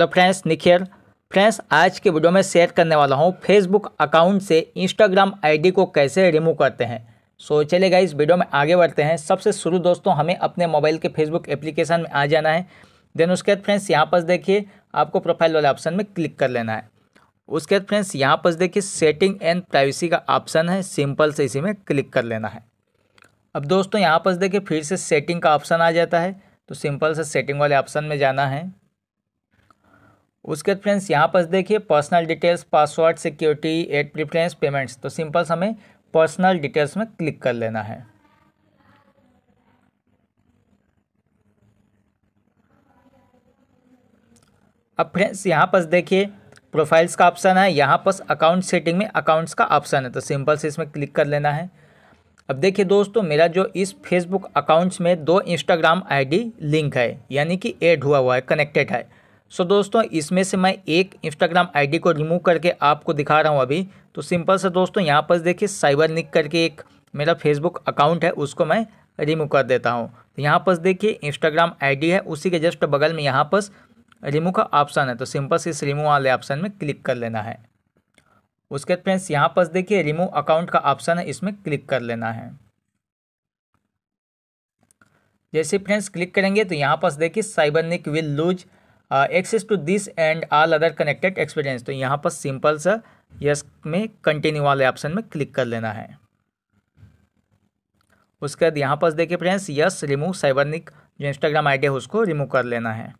Hello friends निखिर friends, आज के video में शेयर करने वाला हूँ फेसबुक अकाउंट से इंस्टाग्राम आईडी को कैसे रिमूव करते हैं। सो चलेगा इस वीडियो में आगे बढ़ते हैं। सबसे शुरू दोस्तों, हमें अपने मोबाइल के फेसबुक एप्लीकेशन में आ जाना है। देन उसके बाद फ्रेंड्स यहाँ पर देखिए, आपको प्रोफ़ाइल वाले ऑप्शन में क्लिक कर लेना है। उसके बाद फ्रेंड्स यहाँ पर देखिए सेटिंग एंड प्राइवेसी का ऑप्शन है। सिंपल से इसी में क्लिक कर लेना है। अब दोस्तों, यहाँ पर देखिए, फिर से सेटिंग का ऑप्शन आ जाता है। तो सिंपल से सेटिंग वाले ऑप्शन में जाना है। उसके बाद फ्रेंड्स यहाँ पर देखिए personal details password security and preference payments तो सिंपल हमें पर्सनल डिटेल्स में क्लिक कर लेना है। अब फ्रेंड्स यहाँ पर देखिए प्रोफाइल्स का ऑप्शन है। यहाँ पर अकाउंट सेटिंग में अकाउंट्स का ऑप्शन है। तो सिंपल से इसमें क्लिक कर लेना है। अब देखिए दोस्तों, मेरा जो इस फेसबुक अकाउंट्स में दो इंस्टाग्राम आईडी लिंक है। यानी कि ऐड हुआ हुआ है कनेक्टेड है। सो दोस्तों, इसमें से मैं एक इंस्टाग्राम आईडी को रिमूव करके आपको दिखा रहा हूँ अभी। तो सिंपल से दोस्तों, यहाँ पर देखिए साइबर निक करके एक मेरा फेसबुक अकाउंट है, उसको मैं रिमूव कर देता हूँ। तो यहाँ पर देखिए इंस्टाग्राम आईडी है, उसी के जस्ट बगल में यहाँ पर रिमूव का ऑप्शन है। तो सिंपल से इस रिमूव वाले ऑप्शन में क्लिक कर लेना है। उसके बाद फ्रेंड्स, यहाँ पर देखिए रिमूव अकाउंट का ऑप्शन है, इसमें क्लिक कर लेना है। जैसे फ्रेंड्स क्लिक करेंगे तो यहाँ पर देखिए cyber nick will lose access to this and all other connected experience. तो यहाँ पर सिंपल सा, यस, में कंटिन्यू वाले ऑप्शन में क्लिक कर लेना है। उसके बाद यहाँ पर देखिए फ्रेंड्स यस रिमूव साइबरनिक जो इंस्टाग्राम आईडी है उसको रिमूव कर लेना है।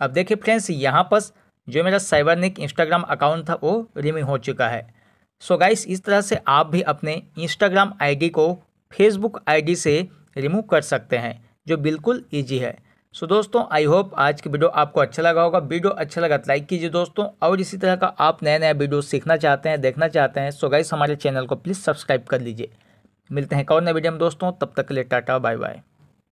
अब देखिए फ्रेंड्स यहाँ पर जो मेरा साइबरनिक इंस्टाग्राम अकाउंट था, वो रिमूव हो चुका है। सो so गाइस इस तरह से आप भी अपने इंस्टाग्राम आईडी को फेसबुक आईडी से रिमूव कर सकते हैं, जो बिल्कुल ईजी है। सो so दोस्तों आई होप आज की वीडियो आपको अच्छा लगा होगा। वीडियो अच्छा लगा तो लाइक कीजिए दोस्तों। और इसी तरह का आप नया नया वीडियो सीखना चाहते हैं, देखना चाहते हैं सो गाइस हमारे चैनल को प्लीज़ सब्सक्राइब कर लीजिए। मिलते हैं एक और नए वीडियो में दोस्तों, तब तक के लिए टाटा बाय बाय